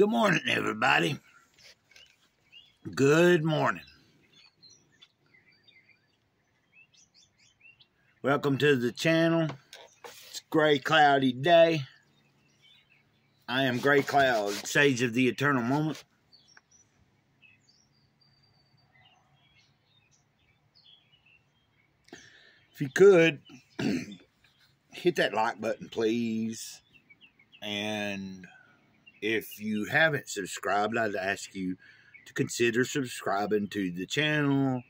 Good morning, everybody. Good morning. Welcome to the channel. It's gray, cloudy day. I am Gray Cloud, Sage of the Eternal Moment. If you could, hit that like button, please. And if you haven't subscribed, I'd ask you to consider subscribing to the channel.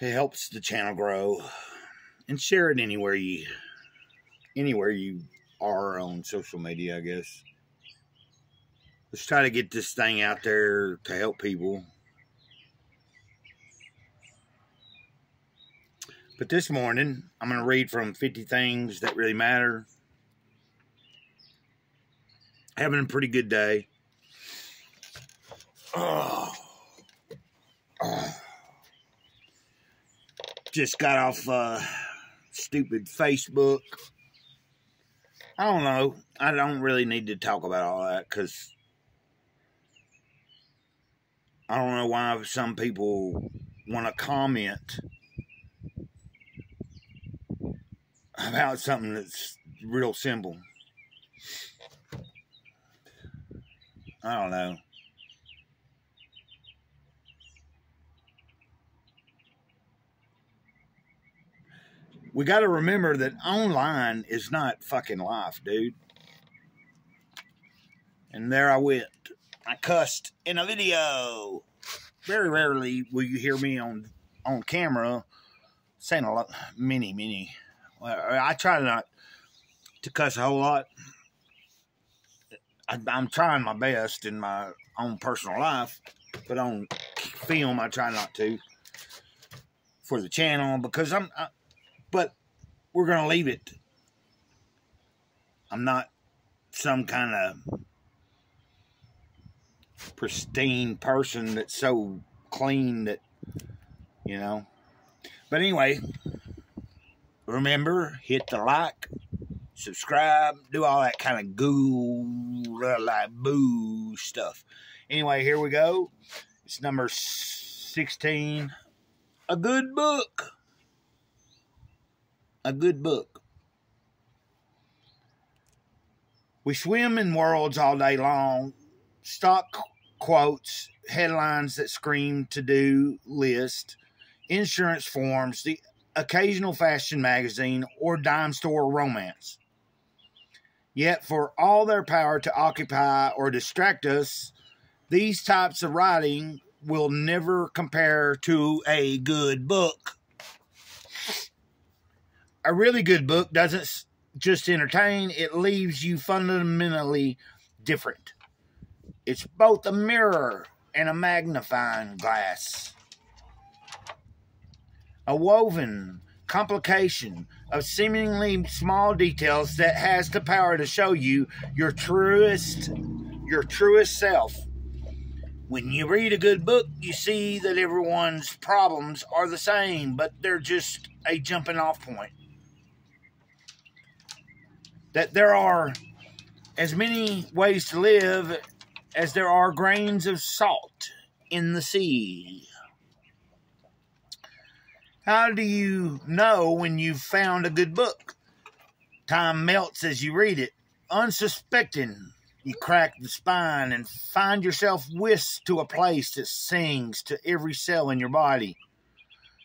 It helps the channel grow. And share it anywhere you anywhere you are on social media, I guess. Let's try to get this thing out there to help people. But this morning, I'm going to read from 50 Things That Really Matter. Having a pretty good day. Oh. oh. Just got off uh, stupid Facebook. I don't know. I don't really need to talk about all that because I don't know why some people want to comment about something that's real simple. I don't know. We got to remember that online is not fucking life, dude. And there I went. I cussed in a video. Very rarely will you hear me on on camera saying a lot, many, many. I try not to cuss a whole lot. I, am trying my best in my own personal life, but on film I try not to for the channel because I'm. I, but we're gonna leave it. I'm not some kind of pristine person that's so clean that you know. But anyway, remember hit the like subscribe, do all that kind of goo, uh, like boo stuff. Anyway, here we go. It's number 16. A good book. A good book. We swim in worlds all day long. Stock quotes, headlines that scream to do list, insurance forms, the occasional fashion magazine, or dime store romance. Yet, for all their power to occupy or distract us, these types of writing will never compare to a good book. A really good book doesn't just entertain, it leaves you fundamentally different. It's both a mirror and a magnifying glass. A woven complication of seemingly small details that has the power to show you your truest your truest self. When you read a good book, you see that everyone's problems are the same, but they're just a jumping off point. That there are as many ways to live as there are grains of salt in the sea. How do you know when you've found a good book? Time melts as you read it. Unsuspecting, you crack the spine and find yourself whisked to a place that sings to every cell in your body.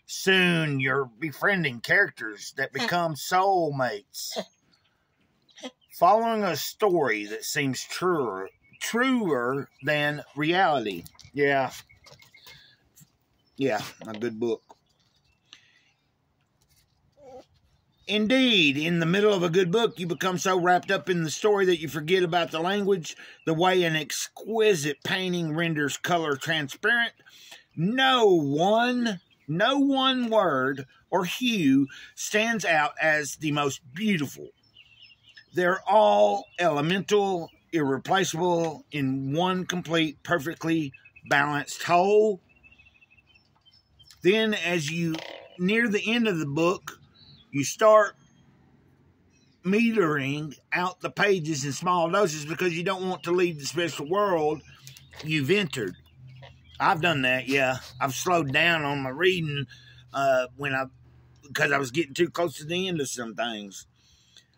Soon you're befriending characters that become soulmates. Following a story that seems truer truer than reality. Yeah. Yeah, a good book. Indeed, in the middle of a good book, you become so wrapped up in the story that you forget about the language, the way an exquisite painting renders color transparent. No one, no one word or hue stands out as the most beautiful. They're all elemental, irreplaceable in one complete, perfectly balanced whole. Then, as you near the end of the book, you start metering out the pages in small doses because you don't want to leave the special world you've entered. I've done that, yeah. I've slowed down on my reading uh, when I because I was getting too close to the end of some things.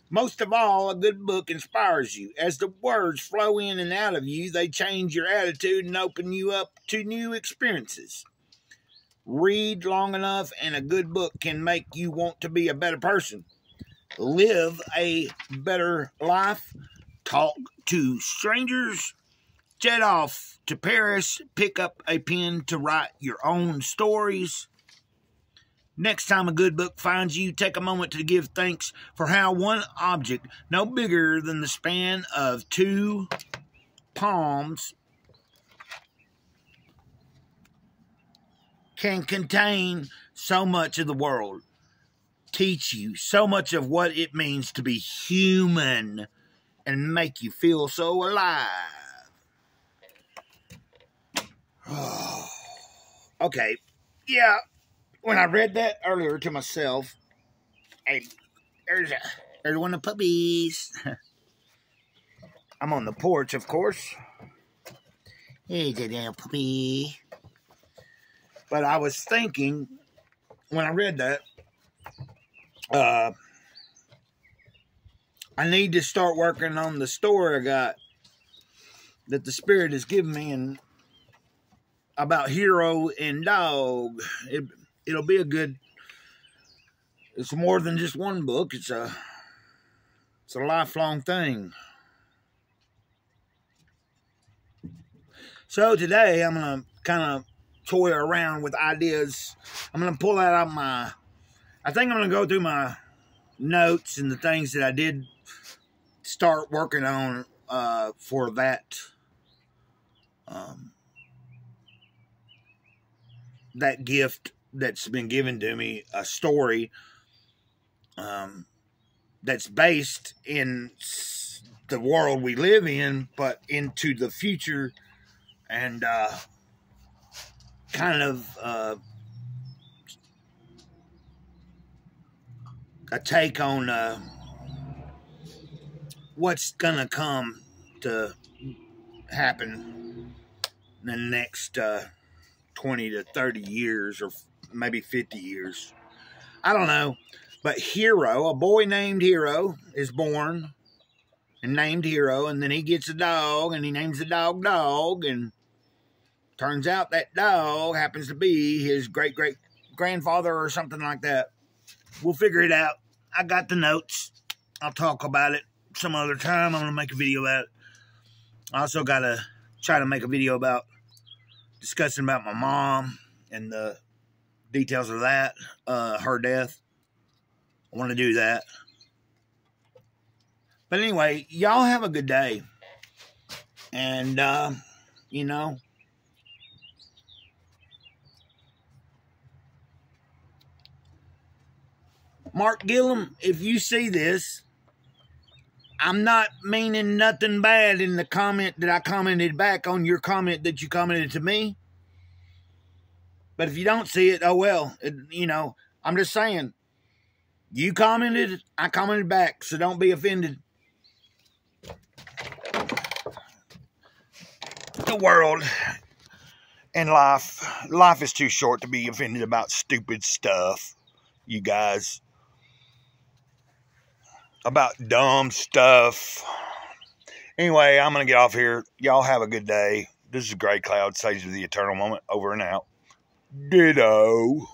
Most of all, a good book inspires you. As the words flow in and out of you, they change your attitude and open you up to new experiences. Read long enough, and a good book can make you want to be a better person, live a better life, talk to strangers, jet off to Paris, pick up a pen to write your own stories. Next time a good book finds you, take a moment to give thanks for how one object, no bigger than the span of two palms, can contain so much of the world, teach you so much of what it means to be human, and make you feel so alive. okay, yeah when I read that earlier to myself, hey, there's a there's one of the puppies. I'm on the porch, of course. The damn puppy. But I was thinking when I read that, uh, I need to start working on the story I got that the Spirit has given me and about hero and dog. It, it'll be a good it's more than just one book it's a it's a lifelong thing so today i'm gonna kind of toy around with ideas. I'm gonna pull that out my i think i'm gonna go through my notes and the things that i did start working on uh, for that um, that gift that's been given to me a story um, that's based in the world we live in, but into the future. And uh, kind of uh, a take on uh, what's gonna come to happen in the next uh, 20 to 30 years or maybe 50 years. I don't know. But Hero, a boy named Hero, is born and named Hero, and then he gets a dog and he names the dog Dog, and turns out that dog happens to be his great great grandfather or something like that. We'll figure it out. I got the notes. I'll talk about it some other time. I'm going to make a video about it. I also got to try to make a video about discussing about my mom and the details of that, uh, her death. I want to do that. But anyway, y'all have a good day. And, uh, you know, Mark Gillum, if you see this, I'm not meaning nothing bad in the comment that I commented back on your comment that you commented to me. But if you don't see it, oh well. It, you know, I'm just saying. You commented, I commented back, so don't be offended. The world and life, life is too short to be offended about stupid stuff, you guys. About dumb stuff. Anyway, I'm going to get off here. Y'all have a good day. This is Gray Cloud, Sages of the Eternal Moment. Over and out. Ditto.